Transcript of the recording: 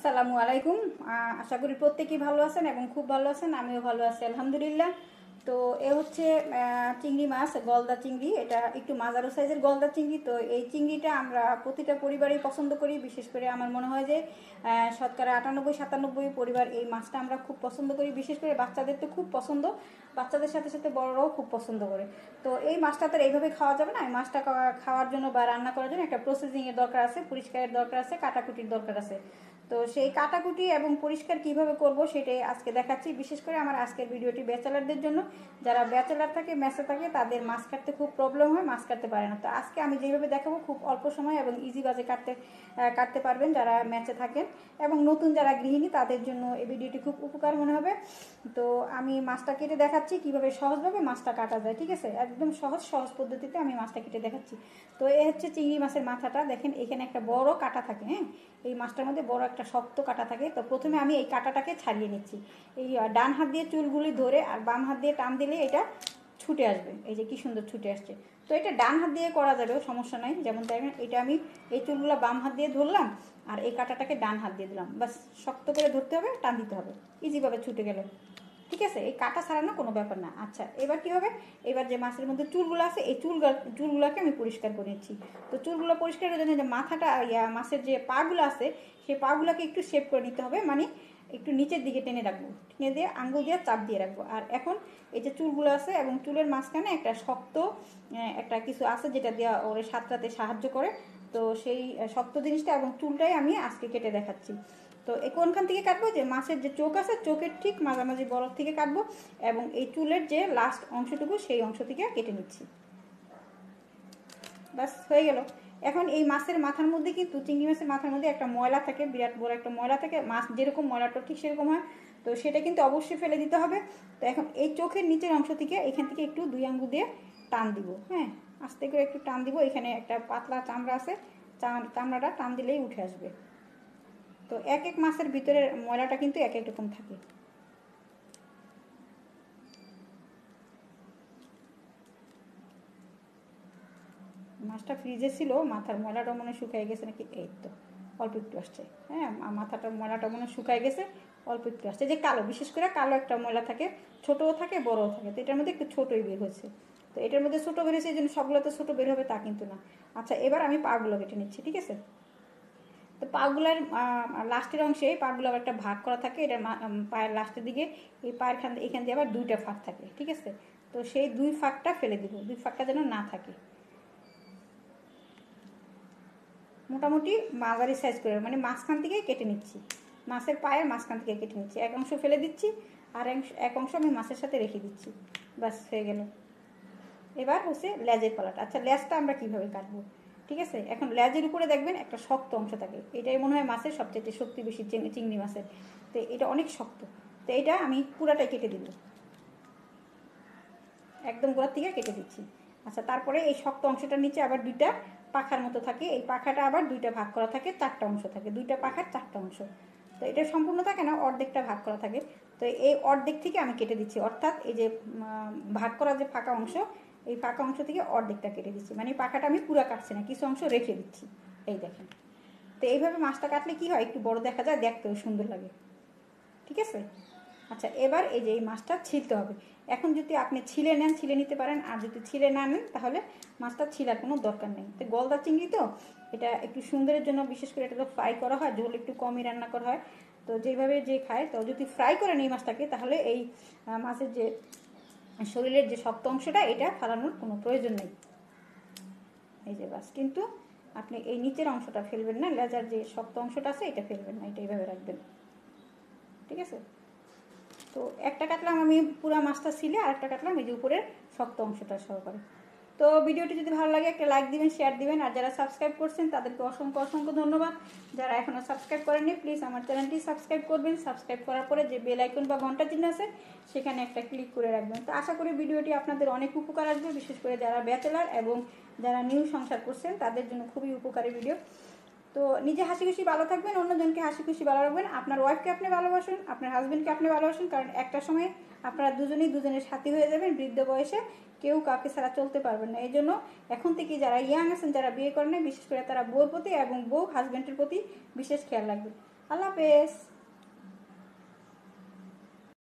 আসসালামু আলাইকুম। আশা করি প্রত্যেকেই ভালো আছেন এবং খুব ভালো আছেন, আমিও ভালো আছি, আলহামদুলিল্লাহ। তো এ হচ্ছে চিংড়ি মাছ, গলদা চিংড়ি। এটা একটু মাজারো সাইজের গলদা চিংড়ি। তো এই চিংড়িটা আমরা প্রতিটা পরিবারেই পছন্দ করি। বিশেষ করে আমার মনে হয় যে শতকরা আটানব্বই, সাতানব্বই পরিবার এই মাছটা আমরা খুব পছন্দ করি। বিশেষ করে বাচ্চাদের তো খুব পছন্দ। বাচ্চাদের সাথে সাথে বড়রাও খুব পছন্দ করে। তো এই মাছটা তো এইভাবে খাওয়া যাবে না। এই মাছটা খাওয়ার জন্য বা রান্না করার জন্য একটা প্রসেসিংয়ের দরকার আছে, পরিষ্কারের দরকার আছে, কাটাকুটির দরকার আছে। তো সেই কাটাকুটি এবং পরিষ্কার কীভাবে করব সেটাই আজকে দেখাচ্ছি। বিশেষ করে আমার আজকের ভিডিওটি ব্যাচেলারদের জন্য। যারা ব্যাচেলার থাকে ম্যাচে থাকে, তাদের মাছ কাটতে খুব প্রবলেম হয়, মাছ কাটতে পারে না। তো আজকে আমি যেভাবে দেখাবো, খুব অল্প সময় এবং ইজি বাজে কাটতে কাটতে পারবেন যারা ম্যাচে থাকেন। এবং নতুন যারা গৃহিণী, তাদের জন্য এই ভিডিওটি খুব উপকার মনে হবে। তো আমি মাছটা কেটে দেখাচ্ছি, কীভাবে সহজভাবে মাছটা কাটা যায়, ঠিক আছে? একদম সহজ সহজ পদ্ধতিতে আমি মাছটা কেটে দেখাচ্ছি। তো এ হচ্ছে চিংড়ি মাছের মাথাটা। দেখেন, এখানে একটা বড় কাটা থাকে হ্যাঁ? এই মাছটার মধ্যে বড় একটা শক্ত কাটা থাকে, তো প্রথমে আমি এই কাটাটাকে ছাড়িয়ে নিচ্ছি। এই ডান হাত দিয়ে চুলগুলি ধরে আর বাম হাত দিয়ে টান দিলে এটা ছুটে আসবে। এই যে কি সুন্দর ছুটে আসছে। তো এটা ডান হাত দিয়ে করা যাবে, সমস্যা নাই। যেমন দেখেন এটা আমি এই চুলগুলো বাম হাত দিয়ে ধরলাম আর এই কাটাটাকে ডান হাত দিয়ে দিলাম। বাস শক্ত করে ধরতে হবে, টান দিতে হবে। ইজিভাবে ছুটে গেল। ঠিক আছে? এই কাটা ছাড়ানো কোনো ব্যাপার না। আচ্ছা এবার কি হবে? এবার যে মাছের মধ্যে চুলগুলো আছে, এই চুল চুলগুলোকে আমি পরিষ্কার করে নিচ্ছি। তো চুলগুলো পরিষ্কার করার জন্য যে মাথাটা, ইয়া, মাছের যে পাগুলো আছে, সেই পাগুলোকে একটু শেপ করে নিতে হবে। মানে একটু নিচের দিকে টেনে রাখব। টেনে দিয়ে আঙ্গুল দিয়ে চাপ দিয়ে রাখব। আর এখন এই যে চুলগুলো আছে এবং চুলের মাঝখানে একটা শক্ত একটা কিছু আছে যেটা দিয়ে ওরে সাঁতরাতে সাহায্য করে। তো সেই শক্ত জিনিসটা এবং চুলটাই আমি আজকে কেটে দেখাচ্ছি। তো কোনখান থেকে কাটবো? যে মাছের যে চোখ আছে, চোখের ঠিক মাঝামাঝি বরফ থেকে কাটবো এবং এই চুলের যে লাস্ট অংশটুকু, সেই অংশ থেকে কেটে নিচ্ছি। ব্যাস, হয়ে গেল। এখন এই মাছের মাথার মধ্যে কিন্তু চিংড়ি মাছের মাথার মধ্যে একটা ময়লা থাকে, বিরাট বড় একটা ময়লা থাকে। মাছ যেরকম ময়লাটা ঠিক সেরকম হয়। তো সেটা কিন্তু অবশ্যই ফেলে দিতে হবে। তো এখন এই চোখের নিচের অংশ থেকে এখান থেকে একটু দুই আঙ্গু দিয়ে টান দিব হ্যাঁ? আস্তে করে একটু টান দিব। এখানে একটা পাতলা চামড়া আছে। চামড়াটা টান দিলেই উঠে আসবে। তো এক এক মাসের ভিতরে ময়লাটা কিন্তু এক এক রকম থাকে। মাছটা ফ্রিজে ছিল, মাথার ময়লাটা মনে শুকাই গেছে নাকি? এই তো, অল্প একটু আসছে। হ্যাঁ মাথাটা, ময়লাটা মনে শুকাই গেছে, অল্প একটু আসছে। যে কালো, বিশেষ করে কালো একটা ময়লা থাকে, ছোটও থাকে, বড়ও থাকে। তো এটার মধ্যে একটু ছোটোই বের হয়েছে। তো এটার মধ্যে ছোটো বের হয়েছে, এই জন্য সবগুলো তো ছোটো বের হবে তা কিন্তু না। আচ্ছা এবার আমি পাগুলো কেটে নিচ্ছি, ঠিক আছে? তো পাগুলার লাস্টের অংশে পাগুলো আবার একটা ভাগ করা থাকে, এটা পায়ের লাস্টের দিকে, এই পায়ের খান, এখান দিয়ে আবার দুইটা ফাঁক থাকে, ঠিক আছে? তো সেই দুই ফাঁকটা ফেলে দিব, দুই ফাঁকটা যেন না থাকে। মোটামুটি মাঝারি সাইজ করে মানে মাঝখান থেকে কেটে নিচ্ছি। মাছের পায়ের মাঝখান থেকে কেটে নিচ্ছি। এক অংশ ফেলে দিচ্ছি, আর এক- অংশ আমি মাছের সাথে রেখে দিচ্ছি। ব্যাস, হয়ে গেল। এবার হচ্ছে লেজের পালাটা। আচ্ছা লেজটা আমরা কীভাবে কাটবো? ঠিক আছে? এখন লেজের উপরে দেখবেন একটা শক্ত অংশ থাকে। এটাই মনে হয় মাছের সবচেয়ে শক্তি বেশি চিংড়ি মাছের। তো এটা অনেক শক্ত। তো এটা আমি পুরাটাই কেটে দিব। একদম গোড়ার থেকে কেটে দিচ্ছি। আচ্ছা তারপরে এই শক্ত অংশটার নিচে আবার দুইটা পাখার মতো থাকে। এই পাখাটা আবার দুইটা ভাগ করা থাকে, চারটা অংশ থাকে। দুইটা পাখার চারটা অংশ। তো এটা সম্পূর্ণ থাকে না, অর্ধেকটা ভাগ করা থাকে। তো এই অর্ধেক থেকে আমি কেটে দিচ্ছি। অর্থাৎ এই যে ভাগ করা যে ফাঁকা অংশ এই ফাঁকা অংশ থেকে অর্ধেকটা কেটে দিচ্ছি। মানে পাখাটা আমি পুরা কাটছি না, কিছু অংশ রেখে দিচ্ছি। এই দেখেন। তো এইভাবে মাছটা কাটলে কি হয়? একটু বড় দেখা যায়, দেখতেও সুন্দর লাগে। ঠিক আছে? আচ্ছা এবার এই যে এই মাছটা ছিলতে হবে। এখন যদি আপনি ছিলে নেন, ছিলে নিতে পারেন, আর যদি ছিলে না নেন, তাহলে মাছটা ছিলার কোনো দরকার নেই। তো গলদা চিংড়ি তো, এটা একটু সুন্দরের জন্য বিশেষ করে এটা তো ফ্রাই করা হয়, ঝোল একটু কমই রান্না করা হয়। তো যেভাবে যে খায়, তো যদি ফ্রাই করেন এই মাছটাকে, তাহলে এই মাছের যে শরীরের যে শক্ত অংশটা, এটা ফালানোর কোনো প্রয়োজন নেই। এই যে বাস, কিন্তু আপনি এই নিচের অংশটা ফেলবেন না, লেজার যে শক্ত অংশটা আছে, এটা ফেলবেন না, এটা এইভাবে রাখবেন। ঠিক আছে? তো একটা কাটলাম আমি পুরা মাছটা ছিলে আর একটা কাটলাম এই যে উপরের শক্ত অংশটা সহকারে। তো ভিডিওটি যদি ভালো লাগে একটা লাইক দিবেন শেয়ার দিবেন, আর যারা সাবস্ক্রাইব করছেন, তাদেরকে অসংখ্য অসংখ্য ধন্যবাদ। যারা এখনও সাবস্ক্রাইব করেননি প্লিজ আমার চ্যানেলটি সাবস্ক্রাইব করবেন। সাবস্ক্রাইব করার পরে যে বেল আইকন বা ঘণ্টা চিহ্ন আছে, সেখানে একটা ক্লিক করে রাখবেন। তো আশা করি ভিডিওটি আপনাদের অনেক উপকার আসবে, বিশেষ করে যারা ব্যাচেলার এবং যারা নিউ সংসার করছেন, তাদের জন্য খুবই উপকারী ভিডিও তো নিজে হাসি খুশি ভালো থাকবেন, অন্যজনকে হাসি খুশি ভালো রাখবেন। আপনার ওয়াইফকে আপনি ভালোবাসুন, আপনার হাজব্যান্ডকে আপনি ভালোবাসুন, কারণ একটা সময় আপনারা দুজনেই দুজনের সাথী হয়ে যাবেন বৃদ্ধ বয়সে। কেউ কাউকে ছাড়া চলতে পারবেন না। এই জন্য এখন থেকে যারা ইয়াং আছেন, যারা বিয়ে করেন বিশেষ করে তারা বউর প্রতি এবং বউ হাজব্যান্ডের প্রতি বিশেষ খেয়াল রাখবেন। আল্লাহ হাফেজ।